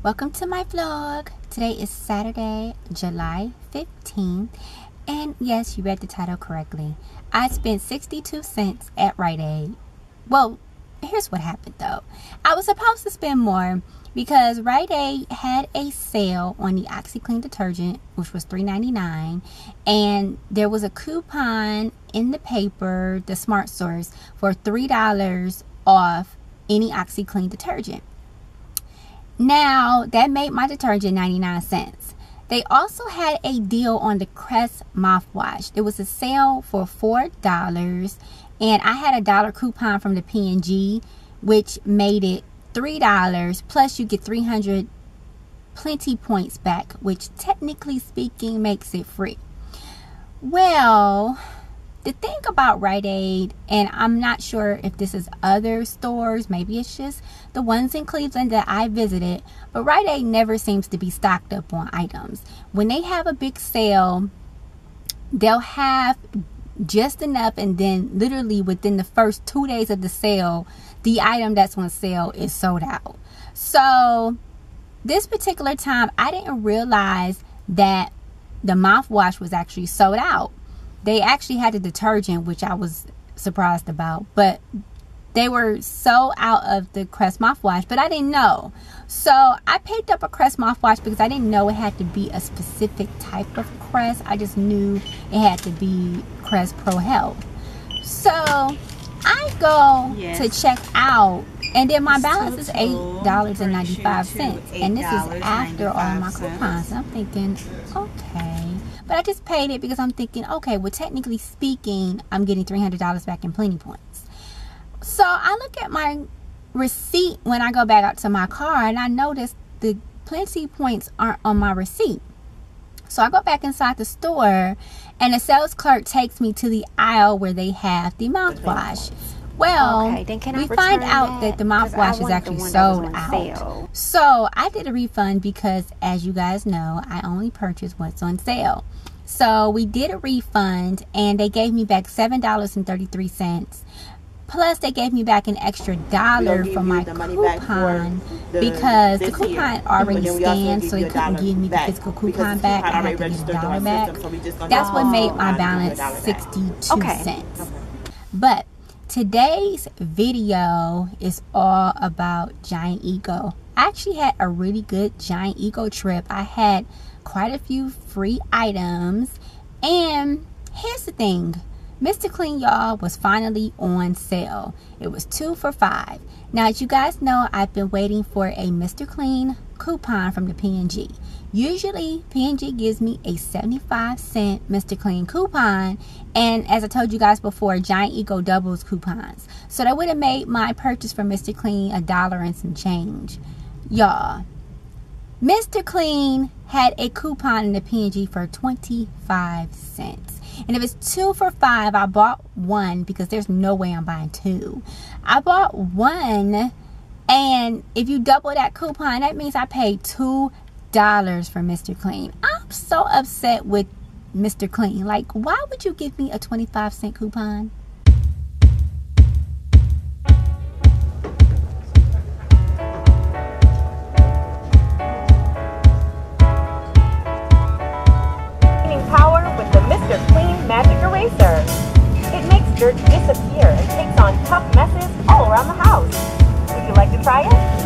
Welcome to my vlog. Today is Saturday, July 15th. And yes, you read the title correctly. I spent 62 cents at Rite Aid. Well, here's what happened though. I was supposed to spend more because Rite Aid had a sale on the OxiClean detergent, which was $3.99, and there was a coupon in the paper, the Smart Source, for $3 off any OxiClean detergent. Now, that made my detergent 99 cents. They also had a deal on the Crest mouthwash. It was a sale for $4 and I had a dollar coupon from the P&G which made it $3 plus you get 300 plenti points back, which technically speaking makes it free. Well, the thing about Rite Aid, and I'm not sure if this is other stores, maybe it's just the ones in Cleveland that I visited, but Rite Aid never seems to be stocked up on items. When they have a big sale, they'll have just enough, and then literally within the first two days of the sale, the item that's on sale is sold out. So, this particular time, I didn't realize that the mouthwash was actually sold out. They actually had the detergent, which I was surprised about, but they were so out of the Crest mouthwash, but I didn't know. So I picked up a Crest mouthwash because I didn't know it had to be a specific type of Crest. I just knew it had to be Crest Pro Health. So I go yes. to check out and then my balance is eight dollars and ninety five cents, and this is after all my coupons. I'm thinking, okay, but I just paid it because I'm thinking, okay, well, technically speaking, I'm getting three hundred dollars back in plenti points. So I look at my receipt when I go back out to my car, and I notice the plenti points aren't on my receipt. So I go back inside the store, and the sales clerk takes me to the aisle where they have the mouthwash. Well, okay, we find out that, that the mouthwash is actually sold out. Sale. So I did a refund because, as you guys know, I only purchase what's on sale. So we did a refund, and they gave me back seven dollars and thirty three cents. Plus, they gave me back an extra dollar for my coupon the, because the coupon already scanned, so they couldn't give me the physical coupon back. I had to get a dollar back. So That's what made my balance 62 okay. cents. But today's video is all about Giant Eagle. I actually had a really good Giant Eagle trip. I had quite a few free items. And here's the thing Mr. Clean, y'all, was finally on sale. It was two for five. Now, as you guys know, I've been waiting for a Mr. Clean coupon from the P&G. Usually, P&G gives me a 75 cent Mr. Clean coupon. And as I told you guys before, Giant Eagle doubles coupons. So that would have made my purchase from Mr. Clean a dollar and some change. Y'all, Mr. Clean had a coupon in the P&G for 25 cents. And if it's two for five, I bought one because there's no way I'm buying two. I bought one, and if you double that coupon, that means I paid two dollars for Mr. Clean. I'm so upset with Mr. Clean. Like, why would you give me a 25 cent coupon? power with the Mr. Clean Magic Eraser. It makes dirt disappear and takes on tough messes all around the house. Would you like to try it?